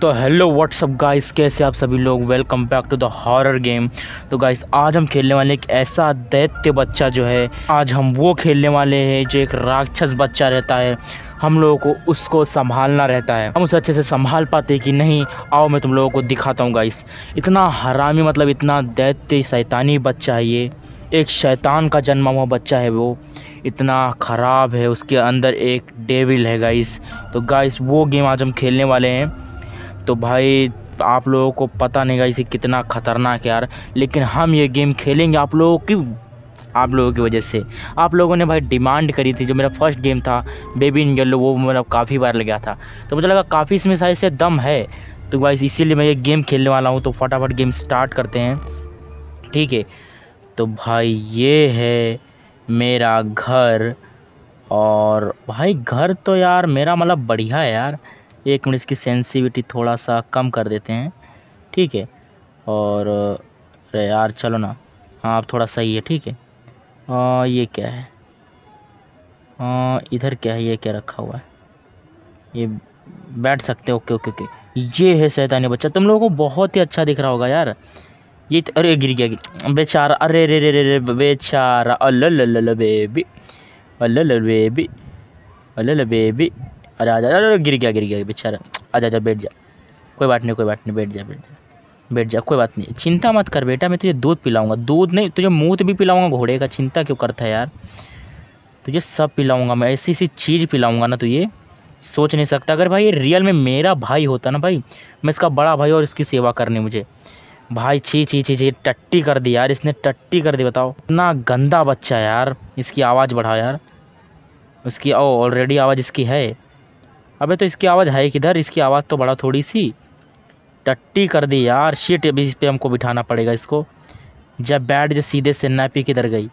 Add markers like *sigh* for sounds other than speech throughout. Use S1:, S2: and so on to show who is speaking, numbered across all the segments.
S1: तो hello what's up guys कैसे आप सभी लोग? Welcome back to the horror game तो गाइस आज हम खेलने वाले एक ऐसा दैत्य बच्चा जो है, आज हम वो खेलने वाले हैं जो एक राक्षस बच्चा रहता है। हम लोगों को उसको संभालना रहता है। हम उसे अच्छे से संभाल पाते कि नहीं? आओ मैं तुम लोगों को दिखाता हूँ गाइस इतना हरामी मतलब इतना दैत्य शैतानी बच्चा है ये। एक शैतान का जन्मा हुआ बच्चा है वो। इतना ख़राब है, उसके अंदर एक डेविल है गाइस तो गाइस वो गेम आज हम खेलने वाले हैं। तो भाई, आप लोगों को पता नहीं गाइस कितना ख़तरनाक यार। लेकिन हम ये गेम खेलेंगे आप लोगों की, आप लोगों की वजह से। आप लोगों ने भाई डिमांड करी थी, जो मेरा फ़र्स्ट गेम था बेबी इन येलो वो मेरा काफ़ी बार लगा था। तो मुझे लगा काफ़ी इसमें शायद से दम है। तो भाई इसीलिए मैं ये गेम खेलने वाला हूँ तो फटाफट गेम स्टार्ट करते हैं। ठीक है? तो भाई, ये है मेरा घर। और भाई, घर तो यार मेरा मतलब बढ़िया है यार। एक मिनट इसकी सेंसिविटी थोड़ा सा कम कर देते हैं। ठीक है? और अरे यार चलो ना। हाँ अब थोड़ा सही है ठीक है? आ, ये क्या है? आ, इधर क्या है? ये क्या रखा हुआ है? ये बैठ सकते ओके ओके ओके। ये है सैतानी बच्चा। तुम लोगों को बहुत ही अच्छा दिख रहा होगा यार। ये अरे गिर गया बेचारा अरे रे रे रे रे बेचारा। अल्ल बेबी। अल्ल बेबी। अल्ल बेबी। अरे आजा अरे गिर गया गिर गया, बेचारा। आजा आजा बैठ जा। कोई बात नहीं, कोई बात नहीं, बैठ जा बैठ जा। बैठ जा, कोई बात नहीं। चिंता मत कर बेटा, मैं तुझे दूध पिलाऊँगा। दूध नहीं, तुझे मूत भी पिलाऊँगा घोड़े का। चिंता क्यों करता है यार? तुझे सब पिलाऊँगा मैं, ऐसी ऐसी चीज़ पिलाऊँगा ना तुझे सोच नहीं सकता। अगर भाई ये रियल में मेरा भाई होता ना भाई, मैं इसका बड़ा भाई और इसकी सेवा करनी मुझे। भाई, छी छी छी छी, टट्टी कर दी यार, इसने टट्टी कर दी, बताओ। इतना गंदा बच्चा यार, इसकी आवाज़ बढ़ाओ यार। उसकी ओ ऑलरेडी आवाज़ इसकी है। अबे तो इसकी आवाज़ है किधर? इसकी आवाज़ तो बड़ा थोड़ी सी टट्टी कर दी यार। शीट अभी इस पर हमको बिठाना पड़ेगा इसको। जब बैठ जो सीधे से नापी किधर गई?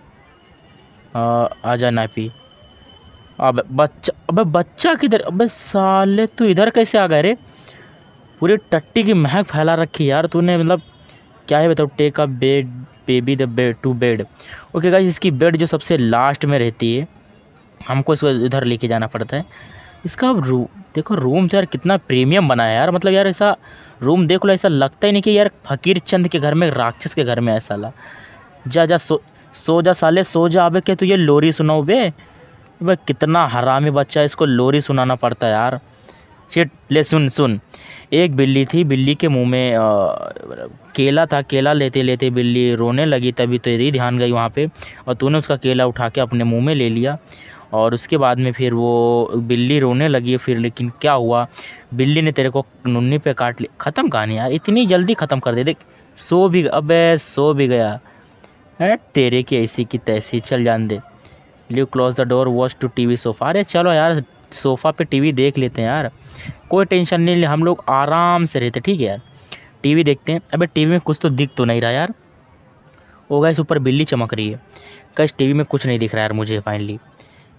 S1: आ, आजा नापी। अब बच्चा अबे बच्चा किधर? अबे साले तू इधर कैसे आ गए रे? पूरी टट्टी की महक फैला रखी यार तूने मतलब क्या है बताओ take a bed baby the bed to bed okay guys इसकी बेड जो सबसे लास्ट में रहती है हमको इसको इधर लेके जाना पड़ता है। इसका रू देखो रूम तो यार कितना प्रीमियम बना है यार। मतलब यार ऐसा रूम देख लो ऐसा लगता ही नहीं कि यार फकीर चंद के घर में राक्षस के घर में ऐसा ला। जा जा सो सो जा साले सो जा अबे क्या तुझे लोरी सुनाओ बे। भाई कितना हरामी बच्चा इसको लोरी सुनाना पड़ता है यार। चिट ले सुन सुन। एक बिल्ली थी बिल्ली के मुँह में आ, केला था केला लेते लेते बिल्ली रोने लगी तभी तेरी ध्यान गई वहाँ पे। और तूने उसका केला उठा के अपने मुँह में ले लिया। और उसके बाद में फिर वो बिल्ली रोने लगी फिर, लेकिन क्या हुआ? बिल्ली ने तेरे को नुन्नी पे काट ली। ख़त्म कहानी यार, इतनी जल्दी ख़त्म कर दे। देख, सो भी, अब सो भी गया। है, तेरे की ऐसी की तैसी, चल जान दे। Leave close the door watch to T V sofa अरे चलो यार सोफ़ा पे टीवी देख लेते हैं यार। कोई टेंशन नहीं, हम लोग आराम से रहते, ठीक है यार। टीवी देखते हैं। अबे टीवी में कुछ तो दिख तो नहीं रहा यार। ओ गैस ऊपर बिल्ली चमक रही है। कैसे टीवी में कुछ नहीं दिख रहा यार मुझे फाइनली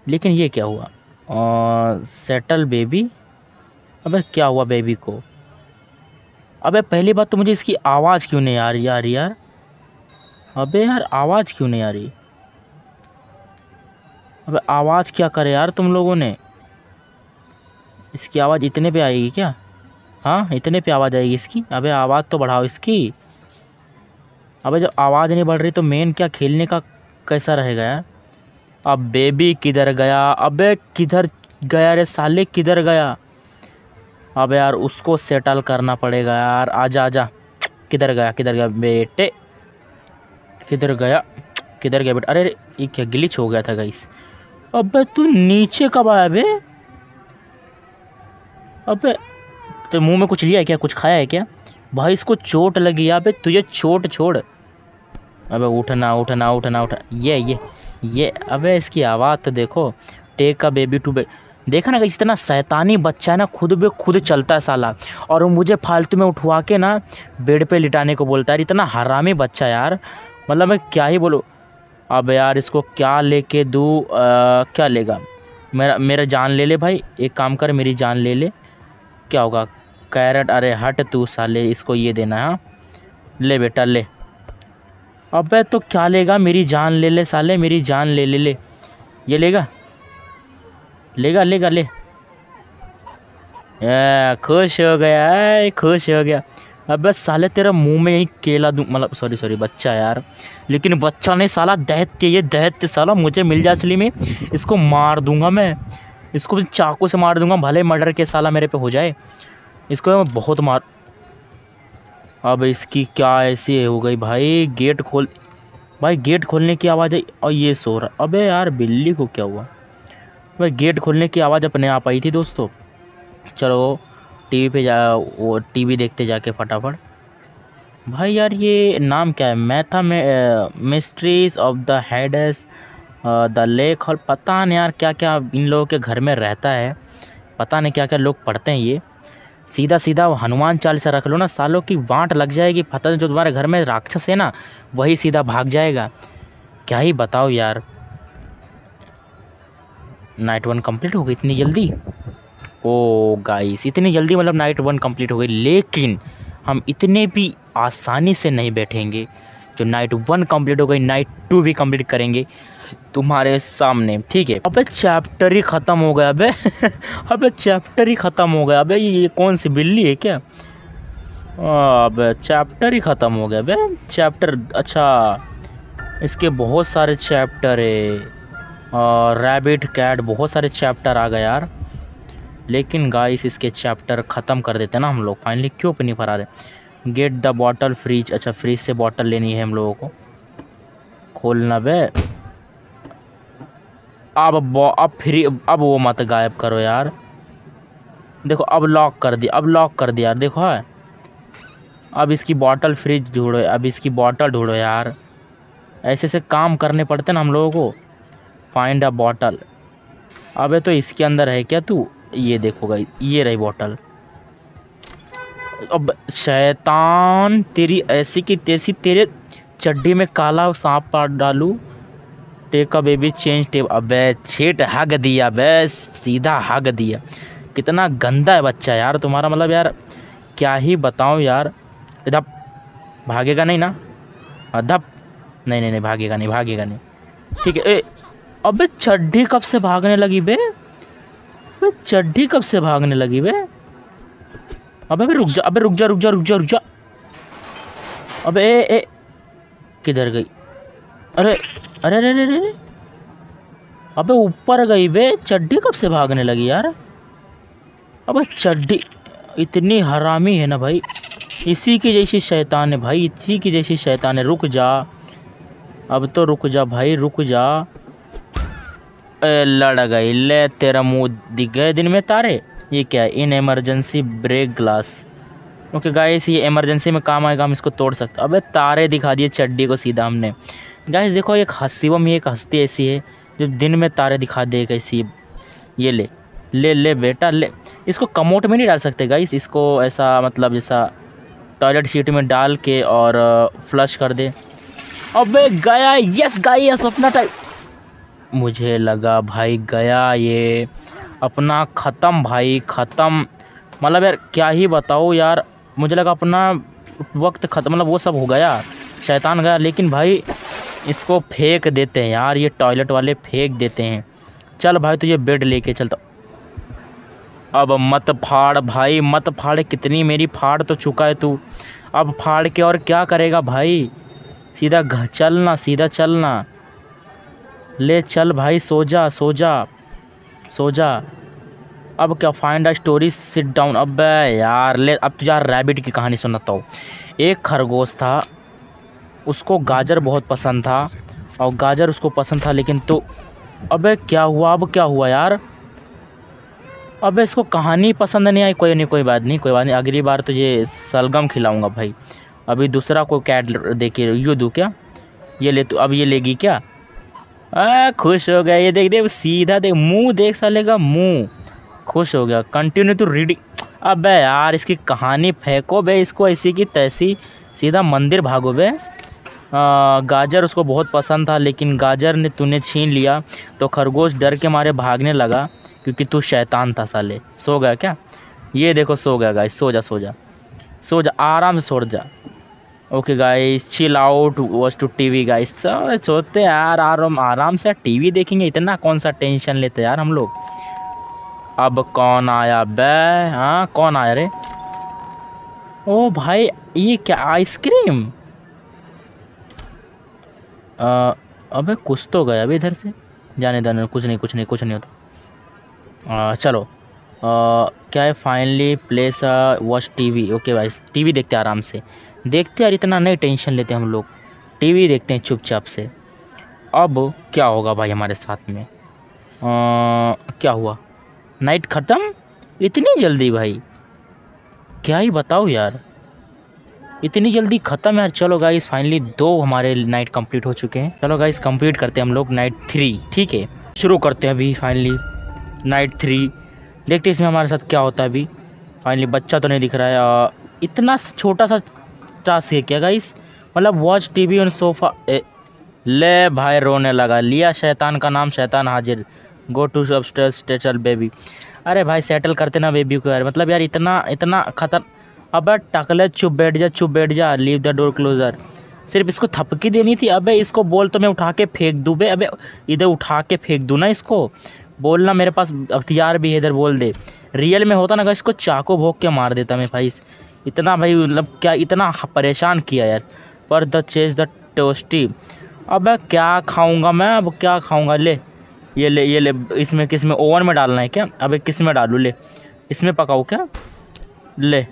S1: लेकिन ये क्या हुआ? सेटल बेबी अबे, क्या हुआ बेबी को? अबे, पहली बात तो मुझे इसकी आवाज़ क्यों नहीं आ रही? यार यार। अबे, यार, आवाज़ क्यों नहीं आ रही? अबे, आवाज़ क्या करे यार तुम लोगों ने? इसकी आवाज़ इतने पे आएगी क्या? हाँ इतने पे आवाज़ आएगी इसकी? अबे, आवाज़ तो बढ़ाओ इसकी। अबे, जब आवाज़ नहीं बढ़ रही तो मेन क्या खेलने का कैसा रहेगा यार? अब बेबी किधर गया? अबे किधर गया रे साले, किधर गया? अब यार उसको सेटल करना पड़ेगा यार। आजा आजा। किधर गया किधर गया बेटे? किधर गया? किधर गया बेटा? अरे ये क्या ग्लिच हो गया था गाइस अबे तू नीचे कब आया बे? अबे तो मुँह में कुछ लिया है क्या? कुछ खाया है क्या? भाई इसको चोट लगी अबे तुझे चोट छोड़। अबे उठना उठना उठना उठना। ये ये। ये, अबे इसकी आवाज़ तो देखो, टेक का बेबी टू बे देखा ना इस इतना शैतानी बच्चा है ना, खुद बे खुद चलता है साला। और वो मुझे फालतू में उठवा के ना, बेड पे लिटाने को बोलता है इतना हरामी बच्चा यार। मतलब मैं क्या ही बोलूँ? अब यार इसको क्या लेके दूँ क्या लेगा? मेरा मेरा जान ले ले भाई, एक काम कर, मेरी जान ले ले। क्या होगा? कैरेट, अरे हट तू साले, इसको ये देना है हाँ। ले बेटा, ले। अबे तो क्या लेगा? मेरी जान ले ले साले, मेरी जान ले ले ले। ये लेगा? लेगा लेगा, ले। खुश हो गया है खुश हो गया। अबे साले तेरा मुँह में ही केला दूँ। मतलब सॉरी सॉरी बच्चा यार। लेकिन बच्चा नहीं, साला दैत्य ये दैत्य साला मुझे मिल जाए असली में। इसको मार दूँगा मैं। इसको चाकू से मार दूँगा, भले मर्डर के साला मेरे पे हो जाए। इसको मैं बहुत मार अब इसकी क्या ऐसी हो गई भाई? गेट खोल, भाई गेट खोलने की आवाज़ आई। और ये सो रहा, अबे यार बिल्ली को क्या हुआ? भाई गेट खोलने की आवाज़ अपने आप आई थी दोस्तों। चलो, टीवी पे जा, वो टीवी देखते जाके फटाफट। भाई यार ये नाम क्या है? मैथा mysteries of the heads the lake hall. पता नहीं यार क्या क्या इन लोगों के घर में रहता है। पता नहीं क्या क्या लोग पढ़ते हैं ये। सीधा सीधा हनुमान चालीसा रख लो ना, सालों की वांट लग जाएगी पता जो तुम्हारे घर में राक्षस है ना, वही सीधा भाग जाएगा। क्या ही बताओ यार। नाइट वन कंप्लीट हो गई इतनी जल्दी? ओ गाइस इतनी जल्दी मतलब नाइट वन कंप्लीट हो गई, लेकिन हम इतने भी आसानी से नहीं बैठेंगे। जो नाइट वन कंप्लीट हो गई नाइट टू भी कंप्लीट करेंगे। तुम्हारे सामने, ठीक है? अबे चैप्टर ही ख़त्म हो गया, अबे। *laughs* अबे चैप्टर ही ख़त्म हो गया, अबे। ये कौन सी बिल्ली है क्या? अबे चैप्टर ही ख़त्म हो गया, अबे। चैप्टर अच्छा। इसके बहुत सारे चैप्टर है। रैबिट कैट बहुत सारे चैप्टर आ गए यार। लेकिन गाइस इसके चैप्टर ख़त्म कर देते ना हम लोग। फाइनली क्यों पे नहीं फरा रहे गेट द बॉटल फ्रिज अच्छा फ्रिज से बॉटल लेनी है हम लोगों को। खोलना बे अब अब फ्री, अब वो मत गायब करो यार। देखो, अब लॉक कर दिया, अब लॉक कर दिया यार, देखो है। अब इसकी बॉटल फ्रिज ढूंढो, अब इसकी बॉटल ढूंढो यार। ऐसे ऐसे काम करने पड़ते ना हम लोगों को। फाइंड अ बॉटल अबे तो इसके अंदर है क्या तू? ये देखो ये रही बॉटल अब शैतान, तेरी ऐसी की तैसी, तेरे चड्डी में काला सांप पाट डालू। Take a baby change tape अबे छेट हग दिया बे सीधा हग दिया। कितना गंदा है बच्चा यार, तुम्हारा मतलब यार, क्या ही बताऊँ यार। धप, भागेगा नहीं ना? धप। नहीं नहीं नहीं, भागेगा नहीं भागेगा नहीं। ठीक है, ए, अबे चड्ढी कब से भागने लगी बे? अबे चड्डी कब से भागने लगी बे? अबे अबे रुक जा, अबे रुक जा रुक जा रुक जा रुक जा। अबे, ए ए, किधर गई? अरे अरे अरे अरे अरे। अबे ऊपर गई बे, चड्डी कब से भागने लगी यार? अबे चड्डी, इतनी हरामी है ना भाई। इसी की जैसी शैतान है भाई, इसी की जैसी शैतान है। रुक जा। अब तो रुक जा भाई, रुक जा। लड़ गई, ले तेरा मुँह दिख गए दिन में तारे। ये क्या है? In emergency break glass okay guys ये इमरजेंसी में काम आएगा हम इसको तोड़ सकते अबे तारे दिखा दिए चड्डी को सीधा हमने। गाइस देखो, एक हसीवम ये एक हस्ती ऐसी है, जो दिन में तारे दिखा दे कैसी ये ले ले ले बेटा, ले। इसको कमोट में नहीं डाल सकते गाइस, इसको ऐसा मतलब जैसा टॉयलेट सीट में डाल के और फ्लश कर दे। अबे गया यस गाइस अपना टाइम मुझे लगा भाई गया ये। अपना ख़त्म भाई, ख़त्म। मतलब यार, क्या ही बताओ यार, मुझे लगा अपना वक्त ख़त्म मतलब वो सब हो गया, शैतान गया। लेकिन भाई इसको फेंक देते हैं यार, ये टॉयलेट वाले फेंक देते हैं। चल भाई तो ये बेड लेके चलता अब मत फाड़ भाई, मत फाड़, कितनी मेरी फाड़ तो चुका है तू। अब फाड़ के और क्या करेगा भाई? सीधा चलना सीधा चलना ले चल भाई, सो जा सो जा सो जा। अब क्या find a story sit down अब यार, ले, अब तुझे रैबिट की कहानी सुनाता हूँ। एक खरगोश था उसको गाजर बहुत पसंद था और गाजर उसको पसंद था लेकिन तो अबे क्या हुआ? अब क्या हुआ यार? अबे इसको कहानी पसंद नहीं आई कोई नहीं कोई बात नहीं कोई बात नहीं। अगली बार तो ये सलगम खिलाऊँगा भाई। अभी दूसरा कोई कैट देखिए यू दूँ क्या? ये ले तो अब ये लेगी क्या? आ, खुश हो गया। ये देख देख सीधा देख मुँह देख सा लेगा मुँह। खुश हो गया। कंटिन्यू टू रीडिंग अबे यार इसकी कहानी फेंको बे इसको ऐसी की तैसी। सीधा मंदिर भागो बे। गाजर उसको बहुत पसंद था, लेकिन गाजर ने तूने छीन लिया तो खरगोश डर के मारे भागने लगा, क्योंकि तू शैतान था साले। सो गया क्या? ये देखो, सो गया गाइस सो जा सो जा। सो जा, आराम से सो जा। Okay guys chill out watch to TV guys सोते यार, आराम आराम से टीवी देखेंगे, इतना कौन सा टेंशन लेते यार हम लोग। अब कौन आया बे? हाँ कौन आया रे? ओ भाई, ये क्या आइसक्रीम अबे कुछ तो गया अभी इधर से। जाने देने कुछ नहीं कुछ नहीं कुछ नहीं होता। आ, चलो। आ, क्या है? Finally place watch TV okay भाई टीवी देखते आराम से। देखते यार इतना नहीं टेंशन लेते हम लोग। टीवी देखते हैं चुपचाप से। अब क्या होगा भाई हमारे साथ में? आ, क्या हुआ? नाइट ख़त्म? इतनी जल्दी भाई। क्या ही बताओ यार। इतनी जल्दी ख़त्म यार। चलो गाइस फाइनली दो हमारे नाइट कंप्लीट हो चुके हैं। चलो गाइस कंप्लीट करते हैं हम लोग नाइट थ्री ठीक है? शुरू करते हैं अभी फाइनली नाइट थ्री देखते हैं इसमें हमारे साथ क्या होता है अभी। फाइनली बच्चा तो नहीं दिख रहा है। इतना छोटा सा टास्क है क्या गाइस मतलब वॉच टीवी ऑन सोफा ए, ले भाई रोने लगा। लिया शैतान का नाम शैतान हाजिर। गो टू सब स्टेचल बेबी अरे भाई सेटल करते ना बेबी को यार। मतलब यार इतना इतना खतर अबे टकले चुप बैठ जा, चुप बैठ जा लीव द डोर क्लोजर सिर्फ़ इसको थपकी देनी थी, अबे इसको बोल तो मैं उठा के फेंक दूँ, बे, अबे इधर उठा के फेंक दूँ ना इसको। बोलना मेरे पास हथियार भी है, इधर बोल दे। रियल में होता ना इसको चाकू भोग के मार देता मैं भाई, इतना भाई मतलब क्या इतना परेशान किया यार। पर द चेज, द टोस्टी। अब क्या खाऊँगा मैं, अब क्या खाऊँगा, ले, ये ले ये ले, इसमें किसमें ओवन में डालना है क्या? अबे किसमें डालूँ, ले, इसमें पकाऊँ क्या? ले।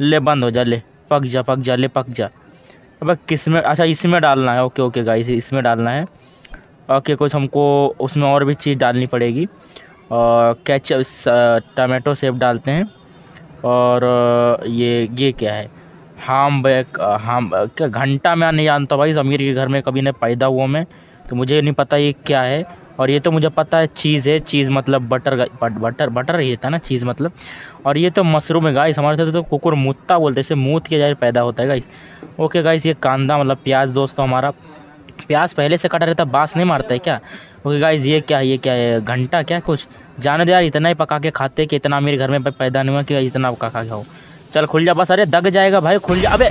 S1: ले, बंद हो जा, ले। पक जा पक जा, ले, पक जा। अब किसमें अच्छा इसमें डालना है। ओके ओके गाइस इसमें डालना है। ओके, कुछ हमको उसमें और भी चीज़ डालनी पड़ेगी। और कैचअप टमाटो सेब डालते हैं। और ये ये क्या है? हाम बैक हाम क्या घंटा मैं नहीं जानता भाई अमीर के घर में कभी नहीं पैदा हुआ मैं। तो मुझे नहीं पता ये क्या है। और ये तो मुझे पता है, चीज़ है, चीज़ मतलब बटर बटर बटर ही था ना, चीज़ मतलब। और ये तो मशरूम है गाइस हमारे साथ तो कुकुर मुत्ता बोलते हैं मूत के जाए पैदा होता है गाइस ओके गाइस ये कांदा मतलब प्याज दोस्तों हमारा, प्याज पहले से कटा रहता बास नहीं मारता है क्या? ओके गाइस ये क्या ये क्या है घंटा क्या कुछ? जाने दे यार, इतना ही पका के खाते कि इतना मेरे घर में पैदा नहीं हुआ कि इतना पका खा खाओ चल, खुल जा बस, अरे, दग जाएगा भाई, खुल जा, अबे!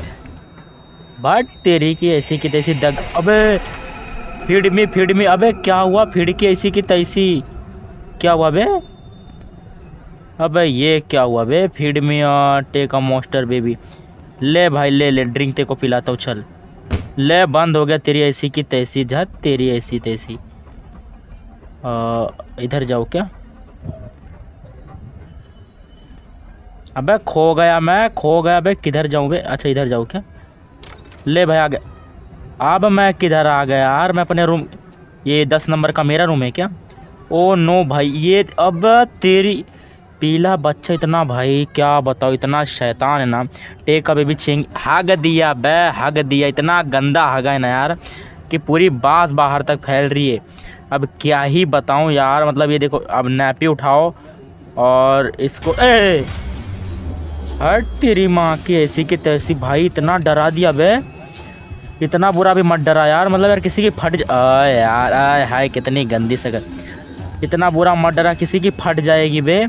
S1: बट तेरी की ऐसी की तैसी दग, अबे! फ़ीड में फ़ीड में। अबे, क्या हुआ? फ़ीड की ऐसी की तैसी। क्या हुआ बे? अबे, ये क्या हुआ बे? फ़ीड में टेक अ मोस्टर बेबी ले भाई, ले ले ड्रिंक ते को पिलाता हूँ, चल। ले, बंद हो गया तेरी ऐसी की तैसी झट तेरी ऐसी तैसी। इधर जाओ क्या? अबे, खो गया मैं, खो गया बे। किधर जाऊँ बे? अच्छा इधर जाऊँ क्या? ले भाई आ गया अब मैं किधर आ गया यार? मैं अपने रूम ये दस नंबर का मेरा रूम है क्या? ओ नो भाई, ये अब तेरी पीला बच्चा इतना भाई, क्या बताओ इतना शैतान है ना। टेक अभी भी छिंग हग दिया बे, हग दिया, इतना गंदा हगा है ना यार, कि पूरी बाँस बाहर तक फैल रही है। अब क्या ही बताऊँ यार मतलब ये देखो, अब नैपी उठाओ और इसको ए! हट तेरी माँ की ऐसी की तैसी भाई, इतना डरा दिया बे। इतना बुरा भी मत डरा यार मतलब यार किसी की फट आए यार, आए हाय, कितनी गंदी सगर इतना बुरा मत डरा, किसी की फट जाएगी बे।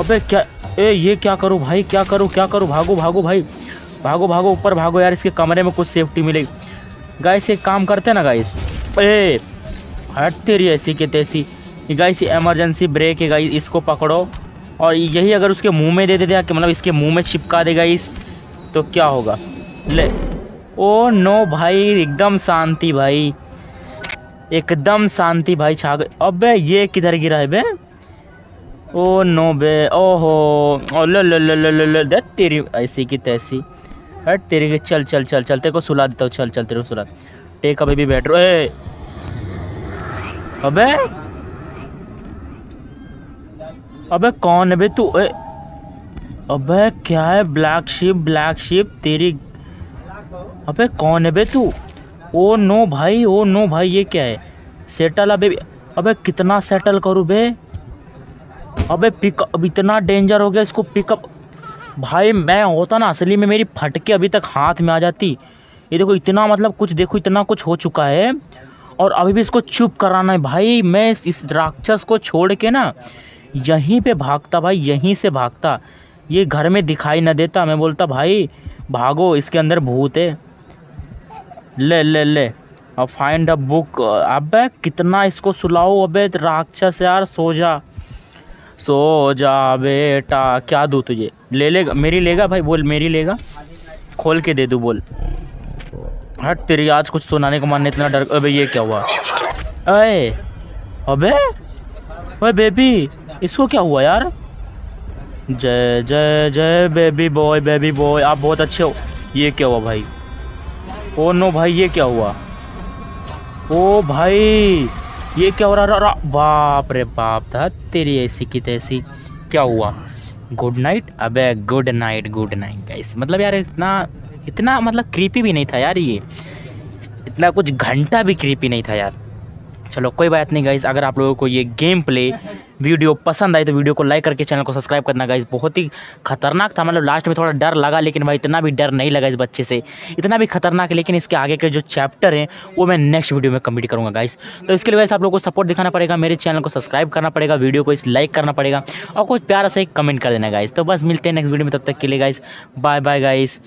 S1: अबे क्या ए, ये क्या करूँ भाई, क्या करूँ क्या करूँ? भागो भागो भाई। भागो भागो, ऊपर भागो यार, इसके कमरे में कुछ सेफ्टी मिलेगी। गाइस एक काम करते ना गाइस ए, हट रही ऐसी के तैसी। गाइस एमरजेंसी ब्रेक है गाइस इसको पकड़ो। और यही अगर उसके मुँह में दे दे दिया कि मतलब इसके मुँह में चिपका देगा इस तो क्या होगा? ले ओ नो भाई, एकदम शांति भाई। एकदम शांति भाई छा गए अबे, ये किधर गिरा है बे? ओ नो बे, ओहो। ओ, लो लो लो लो लो लो तेरी, ऐसी की तैसी। हट तेरी की, चल चल चल चल, तेरे को सुला देता हूँ, चल चल, तेरे को सुला टेक अभी भी बैठ रो ए अबे। अबे, कौन है बे तू? अबे, क्या है? ब्लैक शिप ब्लैक शिप, तेरी अबे कौन है बे तू? ओ नो भाई, ओ नो भाई, ये क्या है? सेटल अबे अबे कितना सेटल करूँ बे? अबे पिकअप इतना डेंजर हो गया इसको पिकअप भाई मैं होता ना, असली में मेरी फटके अभी तक हाथ में आ जाती। ये देखो, इतना मतलब कुछ देखो, इतना कुछ हो चुका है। और अभी भी इसको चुप कराना है भाई। मैं इस इस राक्षस को छोड़ के ना, यहीं पे भागता भाई, यहीं से भागता। ये घर में दिखाई ना देता। मैं बोलता, भाई, भागो, इसके अंदर भूत है। ले ले ले। अब फाइंड अ बुक अबे, कितना इसको सुलाओ? अबे, राक्षस यार, सो जा। सो जा बेटा। क्या दूँ तुझे? ले लेगा? मेरी लेगा भाई? बोल, मेरी लेगा? खोल के दे दूँ, बोल। हट, तेरी आज कुछ सुनाने का मन इतना डर। अबे, ये क्या हुआ? अरे अबे ओए बेबी इसको क्या हुआ यार? जय जय जय बेबी बॉय बेबी बॉय आप बहुत अच्छे हो। ये क्या हुआ भाई? ओ नो भाई, ये क्या हुआ? ओ भाई, ये क्या हो रहा रहा बाप रे बाप, था तेरी ऐसी की तैसी। क्या हुआ? गुड नाइट अबे good night good night guys मतलब यार, इतना इतना मतलब क्रीपी भी नहीं था यार ये। इतना कुछ घंटा भी क्रीपी नहीं था यार। चलो, कोई बात नहीं गाइस अगर आप लोगों को ये गेम प्ले वीडियो पसंद आई तो वीडियो को लाइक करके चैनल को सब्सक्राइब करना गाइज़ बहुत ही खतरनाक था मतलब लास्ट में थोड़ा डर लगा, लेकिन भाई इतना भी डर नहीं लगा इस बच्चे से। इतना भी खतरनाक लेकिन इसके आगे के जो चैप्टर हैं, वो मैं नेक्स्ट वीडियो में कंप्लीट करूँगा गाइस तो इसके लिए वैसे आप लोगों को सपोर्ट दिखाना पड़ेगा, मेरे चैनल को सब्सक्राइब करना पड़ेगा वीडियो को इस लाइक करना पड़ेगा, और कुछ प्यारा सा एक कमेंट कर देना गाइज़ तो बस मिलते हैं नेक्स्ट वीडियो में, तब तक के लिए गाइज़ बाय बाय गाइस